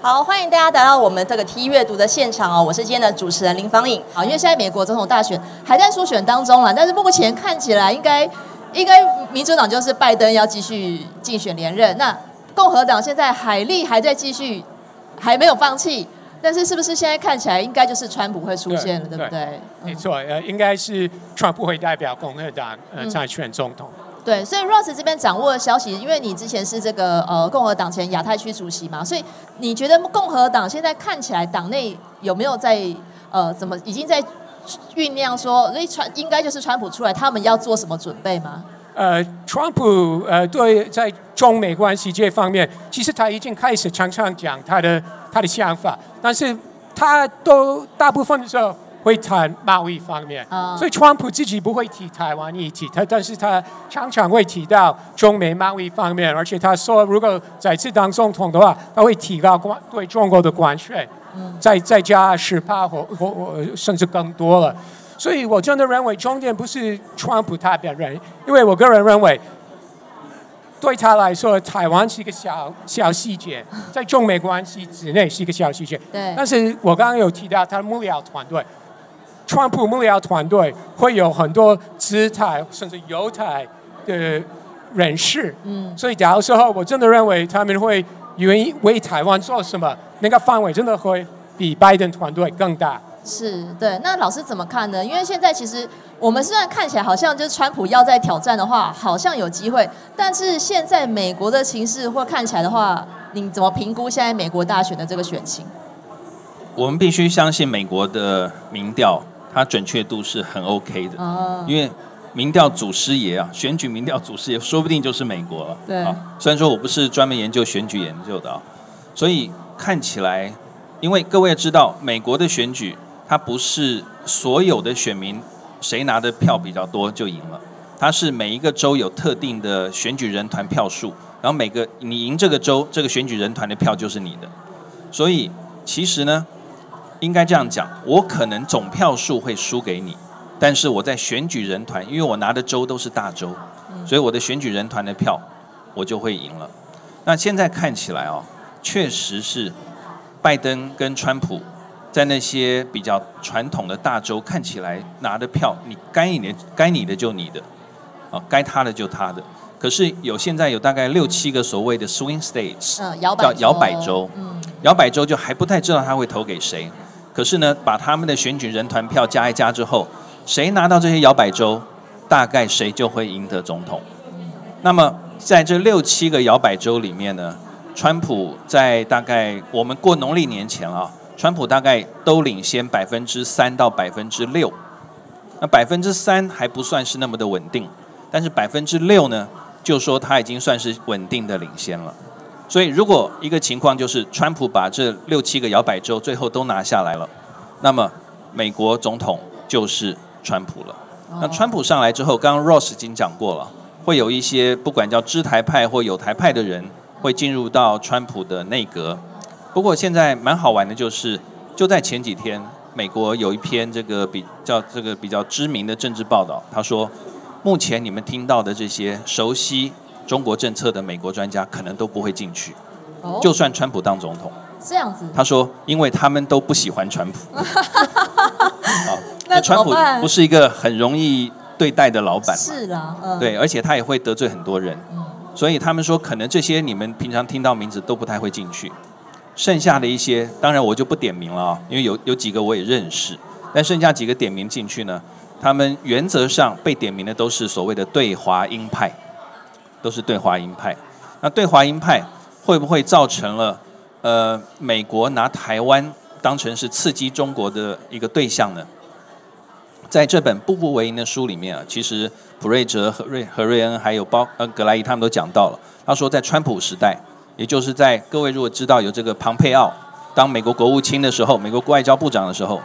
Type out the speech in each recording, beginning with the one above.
好，欢迎大家来到我们这个 T 阅读的现场哦，我是今天的主持人林芳颖。好，因为现在美国总统大选还在初选当中了，但是目前看起来应该应该民主党就是拜登要继续竞选连任，那共和党现在海利还在继续，还没有放弃，但是是不是现在看起来应该就是川普会出现了，对不对？没错，呃，应该是川普会代表共和党呃在选总统。对，所以 Ross 这边掌握的消息，因为你之前是这个呃共和党前亚太区主席嘛，所以你觉得共和党现在看起来党内有没有在呃怎么已经在酝酿说，所以川应该就是川普出来，他们要做什么准备吗？呃，川普呃对在中美关系这方面，其实他已经开始常常讲他的他的想法，但是他都大部分的时候。会谈贸易方面，所以川普自己不会提台湾议题，他但是他常常会提到中美贸易方面，而且他说如果再次当总统的话，他会提高关对中国的关税，再再加十趴或或甚至更多了。所以我真的认为重点不是川普他本人，因为我个人认为对他来说，台湾是一个小小细节，在中美关系之内是一个小细节。对，但是我刚刚有提到他的幕僚团队。川普幕僚团队会有很多姿态甚至犹太的人士，嗯，所以假如时候我真的认为他们会愿意为台湾做什么，那个范围真的会比拜登团队更大。是对，那老师怎么看呢？因为现在其实我们虽然看起来好像就是川普要在挑战的话，好像有机会，但是现在美国的形势或看起来的话，你怎么评估现在美国大选的这个选情？我们必须相信美国的民调。它准确度是很 OK 的，因为民调祖师爷啊，选举民调祖师爷，说不定就是美国了。对啊，虽然说我不是专门研究选举研究的啊，所以看起来，因为各位知道，美国的选举它不是所有的选民谁拿的票比较多就赢了，它是每一个州有特定的选举人团票数，然后每个你赢这个州，这个选举人团的票就是你的，所以其实呢。应该这样讲，我可能总票数会输给你，但是我在选举人团，因为我拿的州都是大州，所以我的选举人团的票我就会赢了。那现在看起来哦，确实是拜登跟川普在那些比较传统的大州看起来拿的票，你该你的该你的就你的，啊，该他的就他的。可是有现在有大概六七个所谓的 swing states，叫摇摆州，摇摆州就还不太知道他会投给谁。可是呢，把他们的选举人团票加一加之后，谁拿到这些摇摆州，大概谁就会赢得总统。那么在这六七个摇摆州里面呢，川普在大概我们过农历年前啊，川普大概都领先百分之三到百分之六。那百分之三还不算是那么的稳定，但是百分之六呢，就说他已经算是稳定的领先了。所以，如果一个情况就是川普把这六七个摇摆州最后都拿下来了，那么美国总统就是川普了。那川普上来之后，刚刚 Ross 已经讲过了，会有一些不管叫支台派或有台派的人会进入到川普的内阁。不过现在蛮好玩的就是，就在前几天，美国有一篇这个比较这个比较知名的政治报道，他说，目前你们听到的这些熟悉。中国政策的美国专家可能都不会进去，就算川普当总统，这样子。他说，因为他们都不喜欢川普。好，那川普不是一个很容易对待的老板是啦，嗯，对，而且他也会得罪很多人。嗯，所以他们说，可能这些你们平常听到名字都不太会进去。剩下的一些，当然我就不点名了啊，因为有有几个我也认识。但剩下几个点名进去呢，他们原则上被点名的都是所谓的对华鹰派。都是对华鹰派，那对华鹰派会不会造成了呃美国拿台湾当成是刺激中国的一个对象呢？在这本《步步为营》的书里面啊，其实普瑞哲和瑞和瑞恩还有包呃格莱伊他们都讲到了。他说，在川普时代，也就是在各位如果知道有这个庞佩奥当美国国务卿的时候，美国外交部长的时候，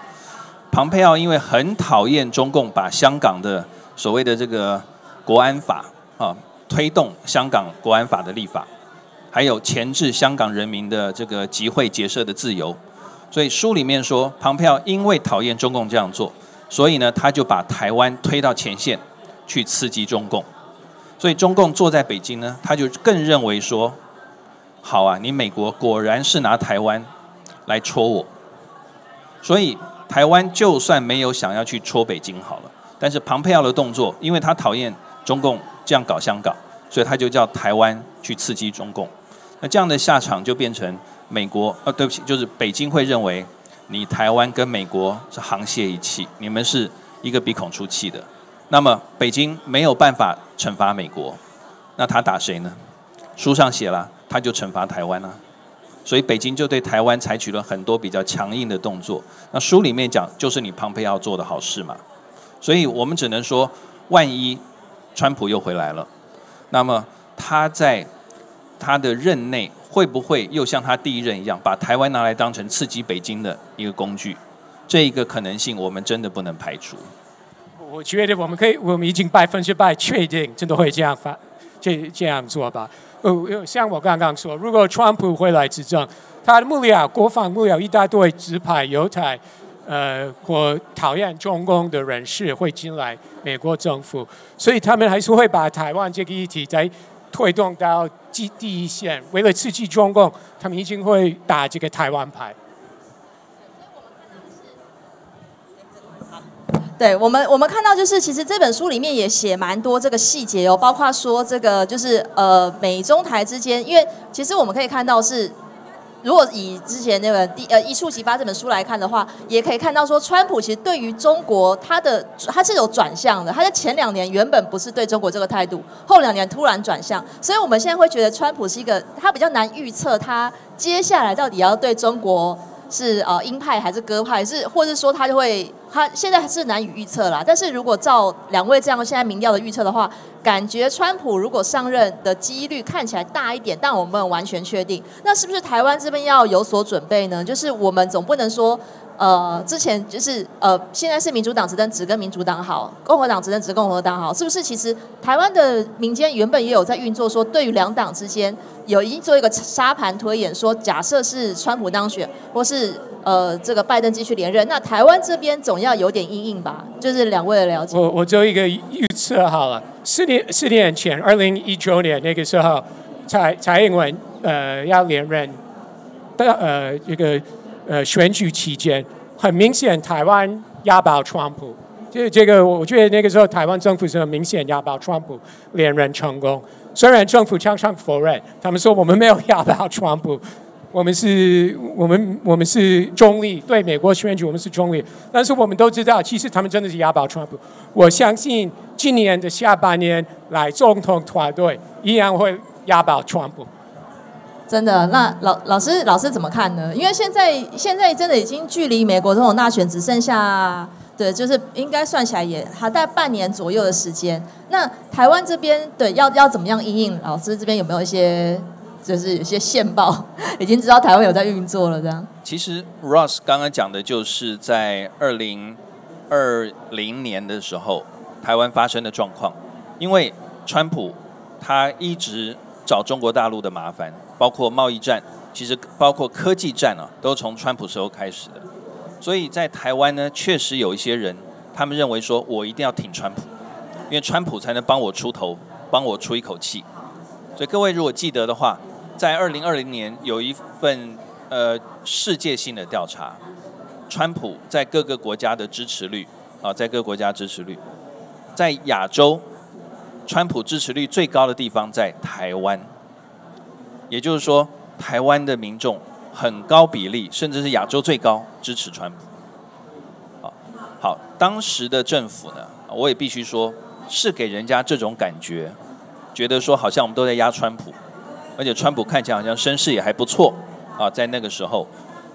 庞佩奥因为很讨厌中共把香港的所谓的这个国安法啊。推动香港国安法的立法，还有钳制香港人民的这个集会结社的自由。所以书里面说，庞佩奥因为讨厌中共这样做，所以呢，他就把台湾推到前线去刺激中共。所以中共坐在北京呢，他就更认为说，好啊，你美国果然是拿台湾来戳我，所以台湾就算没有想要去戳北京好了，但是庞佩奥的动作，因为他讨厌中共这样搞香港，所以他就叫台湾去刺激中共。那这样的下场就变成美国，呃，对不起，就是北京会认为你台湾跟美国是沆瀣一气，你们是一个鼻孔出气的。那么北京没有办法惩罚美国，那他打谁呢？书上写了，他就惩罚台湾了。所以北京就对台湾采取了很多比较强硬的动作。那书里面讲，就是你庞培奥做的好事嘛。所以我们只能说，万一川普又回来了，那么他在。他的任内会不会又像他第一任一样，把台湾拿来当成刺激北京的一个工具？这一个可能性，我们真的不能排除。我觉得我们可以，我们已经百分之百确定，真的会这样发，这这样做吧。呃，像我刚刚说，如果川普回来执政，他的幕僚、国防幕僚一大堆直派犹太，呃，或讨厌中共的人士会进来美国政府，所以他们还是会把台湾这个议题在。推动到第第一线，为了刺激中共，他们一定会打这个台湾牌。对我们，我们看到就是，其实这本书里面也写蛮多这个细节哦，包括说这个就是呃美中台之间，因为其实我们可以看到是。如果以之前那本《第呃一触即发》这本书来看的话，也可以看到说，川普其实对于中国，他的他是有转向的。他在前两年原本不是对中国这个态度，后两年突然转向，所以我们现在会觉得川普是一个他比较难预测，他接下来到底要对中国。是呃鹰派还是鸽派？是，或者说他就会，他现在还是难以预测啦。但是如果照两位这样现在民调的预测的话，感觉川普如果上任的几率看起来大一点，但我们完全确定。那是不是台湾这边要有所准备呢？就是我们总不能说。呃，之前就是呃，现在是民主党执政，只跟民主党好；共和党执政，只共和党好，是不是？其实台湾的民间原本也有在运作，说对于两党之间有已经做一个沙盘推演，说假设是川普当选，或是呃这个拜登继续连任，那台湾这边总要有点阴影吧？就是两位的了解。我我做一个预测好了，四年四年前，二零一九年那个时候，蔡蔡英文呃要连任的呃一个。呃，选举期间，很明显台湾押宝川普，这这个我觉得那个时候台湾政府是很明显押宝川普连任成功。虽然政府常常否认，他们说我们没有押宝川普，我们是我们我们是中立，对美国选举我们是中立，但是我们都知道，其实他们真的是押宝川普。我相信今年的下半年来总统团队依然会押宝川普。真的，那老老师老师怎么看呢？因为现在现在真的已经距离美国总统大选只剩下，对，就是应该算起来也还在半年左右的时间。那台湾这边对要要怎么样应应？老师这边有没有一些就是有些线报，已经知道台湾有在运作了这样？其实 Ross 刚刚讲的就是在二零二零年的时候，台湾发生的状况，因为川普他一直找中国大陆的麻烦。包括贸易战，其实包括科技战啊，都从川普时候开始的。所以在台湾呢，确实有一些人，他们认为说我一定要挺川普，因为川普才能帮我出头，帮我出一口气。所以各位如果记得的话，在二零二零年有一份呃世界性的调查，川普在各个国家的支持率啊，在各个国家支持率，在亚洲，川普支持率最高的地方在台湾。也就是说，台湾的民众很高比例，甚至是亚洲最高支持川普。好，好，当时的政府呢，我也必须说，是给人家这种感觉，觉得说好像我们都在压川普，而且川普看起来好像声势也还不错啊，在那个时候。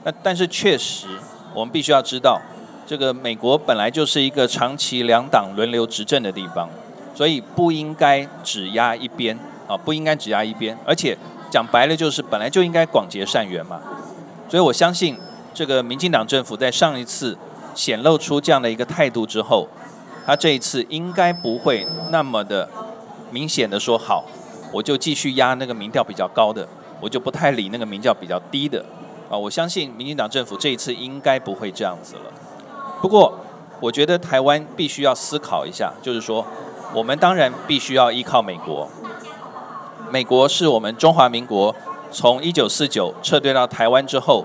那但是确实，我们必须要知道，这个美国本来就是一个长期两党轮流执政的地方，所以不应该只压一边啊，不应该只压一边，而且。讲白了就是本来就应该广结善缘嘛，所以我相信这个民进党政府在上一次显露出这样的一个态度之后，他这一次应该不会那么的明显的说好，我就继续压那个民调比较高的，我就不太理那个民调比较低的啊。我相信民进党政府这一次应该不会这样子了。不过我觉得台湾必须要思考一下，就是说我们当然必须要依靠美国。美国是我们中华民国从一九四九撤退到台湾之后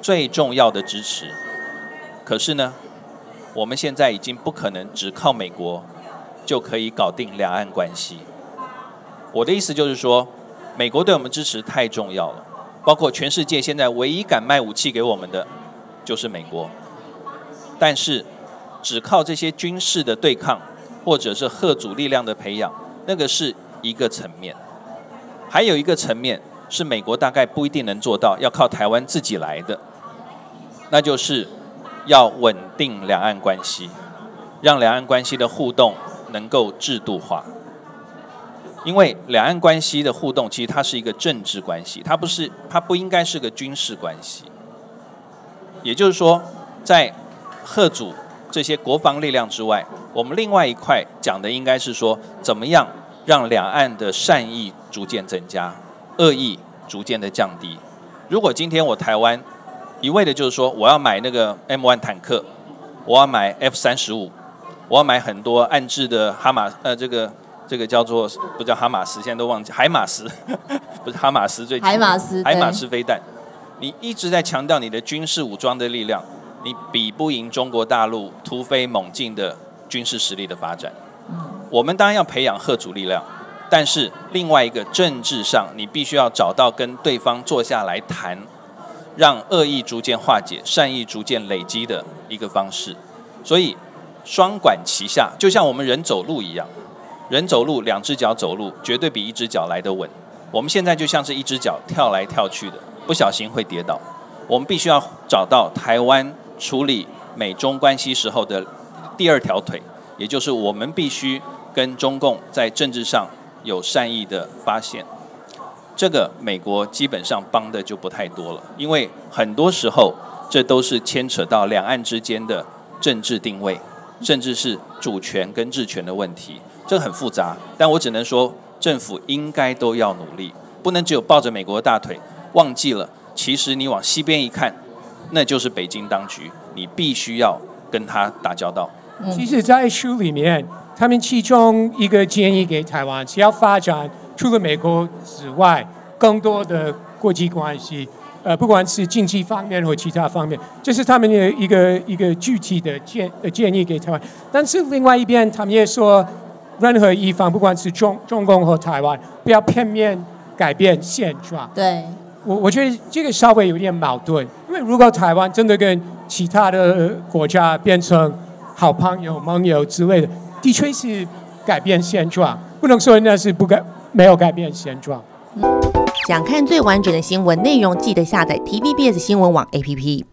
最重要的支持。可是呢，我们现在已经不可能只靠美国就可以搞定两岸关系。我的意思就是说，美国对我们支持太重要了，包括全世界现在唯一敢卖武器给我们的就是美国。但是，只靠这些军事的对抗，或者是贺主力量的培养，那个是一个层面。还有一个层面是美国大概不一定能做到，要靠台湾自己来的，那就是要稳定两岸关系，让两岸关系的互动能够制度化。因为两岸关系的互动，其实它是一个政治关系，它不是，它不应该是个军事关系。也就是说，在贺主这些国防力量之外，我们另外一块讲的应该是说，怎么样让两岸的善意逐渐增加，恶意逐渐的降低。如果今天我台湾一味的就是说，我要买那个 M1 坦克，我要买 F 三十五，我要买很多暗制的哈马呃这个。这个叫做不叫哈马斯，现在都忘记海马斯，不是哈马斯最海马斯海马斯飞弹。你一直在强调你的军事武装的力量，你比不赢中国大陆突飞猛进的军事实力的发展。我们当然要培养贺主力量，但是另外一个政治上，你必须要找到跟对方坐下来谈，让恶意逐渐化解，善意逐渐累积的一个方式。所以双管齐下，就像我们人走路一样。人走路，两只脚走路，绝对比一只脚来得稳。我们现在就像是一只脚跳来跳去的，不小心会跌倒。我们必须要找到台湾处理美中关系时候的第二条腿，也就是我们必须跟中共在政治上有善意的发现。这个美国基本上帮的就不太多了，因为很多时候这都是牵扯到两岸之间的政治定位，甚至是主权跟治权的问题。这很复杂，但我只能说，政府应该都要努力，不能只有抱着美国的大腿，忘记了，其实你往西边一看，那就是北京当局，你必须要跟他打交道。其实，在书里面，他们其中一个建议给台湾，是要发展除了美国之外更多的国际关系，呃，不管是经济方面或其他方面，这是他们的一个一个具体的建建议给台湾。但是另外一边，他们也说。任何一方，不管是中中共和台湾，不要片面改变现状。对，我我觉得这个稍微有点矛盾，因为如果台湾真的跟其他的国家变成好朋友、盟友之类的，的确是改变现状，不能说那是不改没有改变现状。想看最完整的新闻内容，记得下载 TVBS 新闻网 APP。